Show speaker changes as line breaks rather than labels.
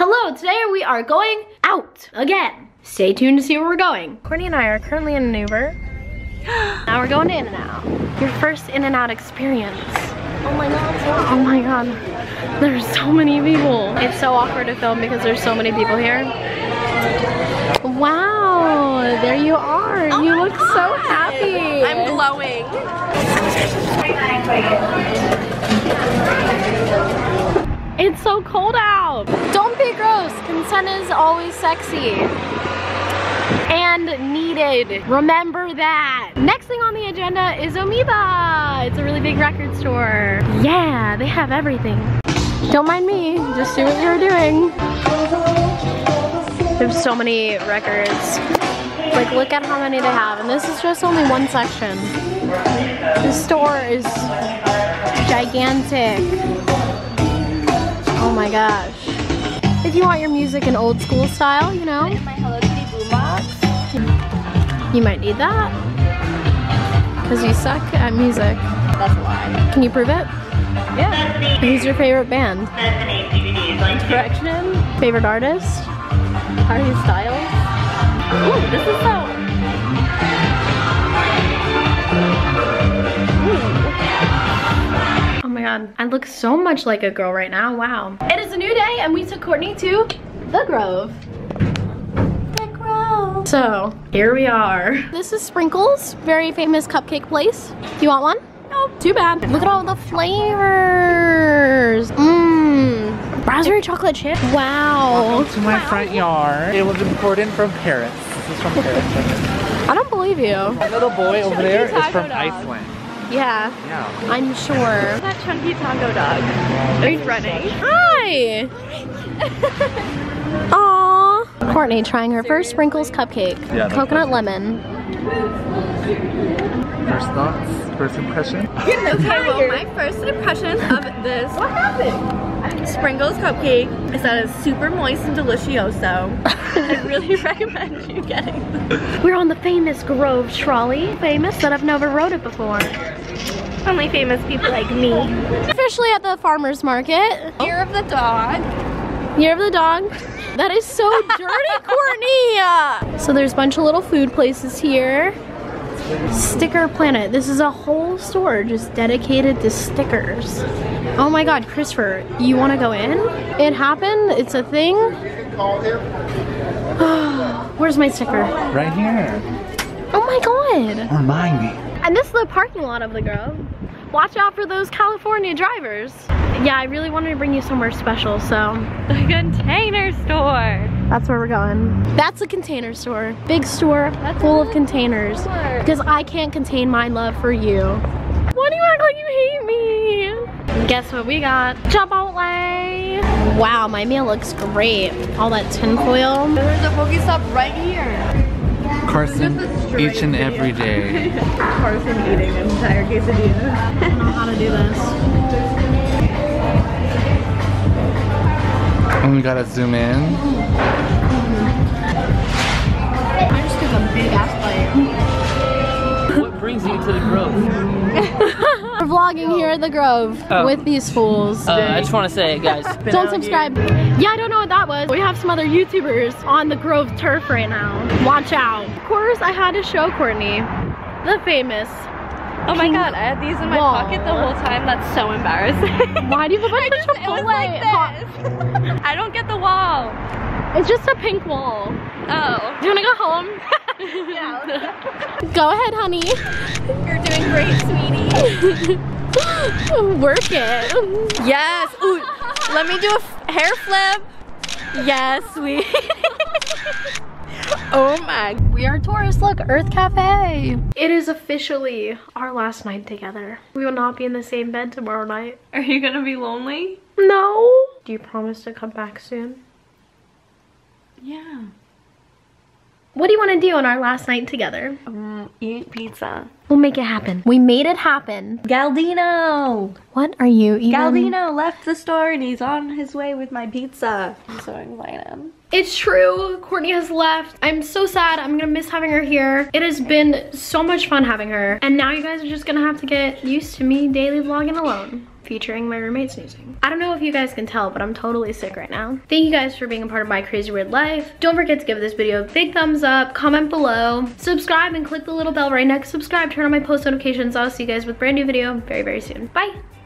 Hello, today we are going out again. Stay tuned to see where we're going. Courtney and I are currently in an Uber. now we're going to In-N-Out. Your first In-N-Out experience. Oh my god. Oh my god. There's so many people. It's so awkward to film because there's so many people here. Wow, there you are.
Oh
you look god. so happy.
I'm glowing.
It's so cold out. Don't be gross. Consent is always sexy. And needed. Remember that. Next thing on the agenda is Amoeba. It's a really big record store. Yeah, they have everything. Don't mind me, just do what you're doing. There's so many records. Like look at how many they have and this is just only one section. The store is gigantic. Oh my gosh. If you want your music in old school style, you know.
my Hello Kitty boombox.
You might need that. Because you suck at music.
That's a lie.
Can you prove it?
Yeah.
Who's your favorite band?
Direction.
Favorite artist?
Harry Styles.
Oh I look so much like a girl right now, wow. It is a new day and we took Courtney to The Grove.
The Grove.
So, here we are. This is Sprinkles, very famous cupcake place. Do you want one? No. Too bad. Look at all the flavors. Mmm. Raspberry chocolate chip. Wow.
Welcome to my wow. front yard. It was imported from Paris. This is from Paris.
I don't believe you.
That little boy over there is from. Iceland.
Yeah.
Yeah.
I'm sure.
That chunky taco dog is running.
Hi. Aww. Courtney trying her first sprinkles cupcake.
Yeah.
Coconut lemon.
First thoughts? First impression?
okay, well, my first impression of this
what happened?
Sprinkles cupcake is that it's super moist and delicioso. I really recommend you getting this.
We're on the famous Grove trolley. Famous that I've never rode it before.
Only famous people like me.
Officially at the farmer's market.
Year of the dog.
Year of the dog. That is so dirty, Courtney. So there's a bunch of little food places here. Sticker Planet. This is a whole store just dedicated to stickers. Oh my god, Christopher, you want to go in? It happened? It's a thing? Where's my sticker?
Right here.
Oh my god.
Remind me.
And this is the parking lot of the Grove. Watch out for those California drivers. Yeah, I really wanted to bring you somewhere special, so.
The container store.
That's where we're going. That's a container store. Big store That's full of containers. Store. Because I can't contain my love for you. Why do you act like you hate me? Guess what we got? Chipotle. Wow, my meal looks great. All that tinfoil.
There's a Pokestop right here.
Carson each and every day.
Carson eating an entire quesadilla.
I don't know how to do this.
And we gotta zoom in. Mm
-hmm. I just took a big ass bite.
What brings you to the Grove?
We're vlogging here at the Grove oh. with these fools.
Uh, I just want to say, guys.
Don't subscribe. Here. Yeah, I don't know what that was. We have some other YouTubers on the Grove turf right now. Watch out. Of course, I had to show Courtney the famous
Oh my god, I had these in my wall. pocket the whole time. That's so embarrassing.
Why do you have a bunch
of Chipotle? It was like this. I don't get the wall.
It's just a pink wall.
Oh.
Do you wanna go home?
yeah.
go ahead, honey.
You're doing great, sweetie.
Work it.
Yes. Ooh, let me do a hair flip. Yes, sweet. Oh my.
We are tourists, look, Earth Cafe. It is officially our last night together. We will not be in the same bed tomorrow night.
Are you gonna be lonely?
No. Do you promise to come back soon?
Yeah.
What do you want to do on our last night together?
Um, eat pizza.
We'll make it happen. We made it happen.
Galdino!
What are you eating?
Galdino left the store and he's on his way with my pizza. I'm so excited.
It's true, Courtney has left. I'm so sad, I'm gonna miss having her here. It has been so much fun having her. And now you guys are just gonna have to get used to me daily vlogging alone. Featuring my roommate sneezing. I don't know if you guys can tell, but I'm totally sick right now. Thank you guys for being a part of my crazy weird life. Don't forget to give this video a big thumbs up, comment below, subscribe and click the little bell right next. Subscribe, turn on my post notifications. I'll see you guys with brand new video very, very soon. Bye.